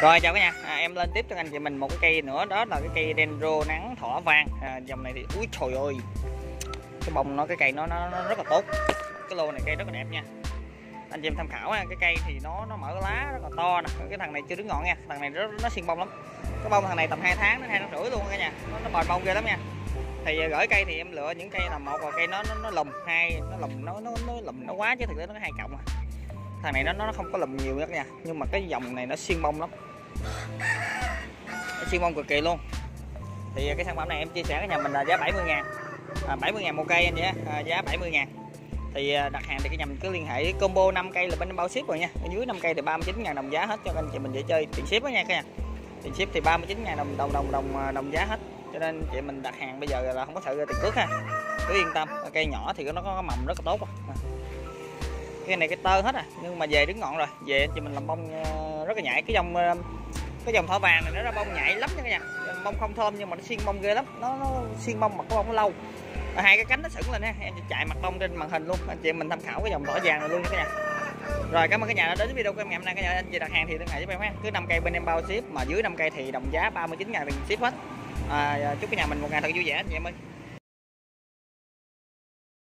Rồi chào cả nhà, à, em lên tiếp cho anh chị mình một cái cây nữa. Đó là cái cây dendro nắng thỏ vàng. À, dòng này thì úi trời ơi. Cái bông nó cái cây nó, nó nó rất là tốt. Cái lô này cây rất là đẹp nha. Anh chị em tham khảo ha. Cái cây thì nó nó mở lá rất là to nè. Cái thằng này chưa đứng ngọn nha. Thằng này nó nó xiên bông lắm. Cái bông thằng này tầm 2 tháng đến hai tháng rưỡi luôn cả nhà. Nó, nó bền bông ghê lắm nha. Thì à, gửi cây thì em lựa những cây là một là cây nó nó, nó lùm hai nó lùm nó nó nó lùm nó quá chứ thực tế nó hai cộng à thằng này nó nó không có lùm nhiều nhất nha. Nhưng mà cái dòng này nó xiên bông lắm. Nó xiên bông cực kỳ luôn. Thì cái sản phẩm này em chia sẻ với nhà mình là giá 70 ngàn. À, 70 ngàn một cây anh chị à, giá 70 ngàn. Thì à, đặt hàng thì cái nhà mình cứ liên hệ combo 5 cây là bên em bao ship rồi nha. Ở dưới 5 cây thì 39 ngàn đồng giá hết cho anh chị mình dễ chơi. Tiền ship đó nha các nhà. Tiền ship thì 39 ngàn đồng đồng đồng đồng à, đồng giá hết. Cho nên chị mình đặt hàng bây giờ là không có sợ tiền cước ha. Cứ yên tâm. Cây nhỏ thì nó có mầm rất là tốt à cái này cái tơ hết à nhưng mà về đứng ngọn rồi. Về thì mình làm bông ờ, rất là nhảy. Cái dòng ờ, cái dòng thỏ vàng này nó ra bông nhảy lắm nha cả nhà. Bông không thơm nhưng mà nó xiên bông ghê lắm. Nó, nó xiên bông mà có bông nó lâu. Và hai cái cánh nó sững lên ha. Em chạy mặt bông trên màn hình luôn. Anh chị mình tham khảo cái dòng thỏ vàng này luôn nha cả nhà. Rồi cảm ơn cả nhà đã đến video của em ngày hôm nay cả nhà anh chị đặt hàng thì liên hệ giúp em ha. Cứ 5 cây bên em bao ship mà dưới 5 cây thì đồng giá 39 ngàn tiền ship hết. À, chúc cả nhà mình một ngày thật vui vẻ anh chị em ơi.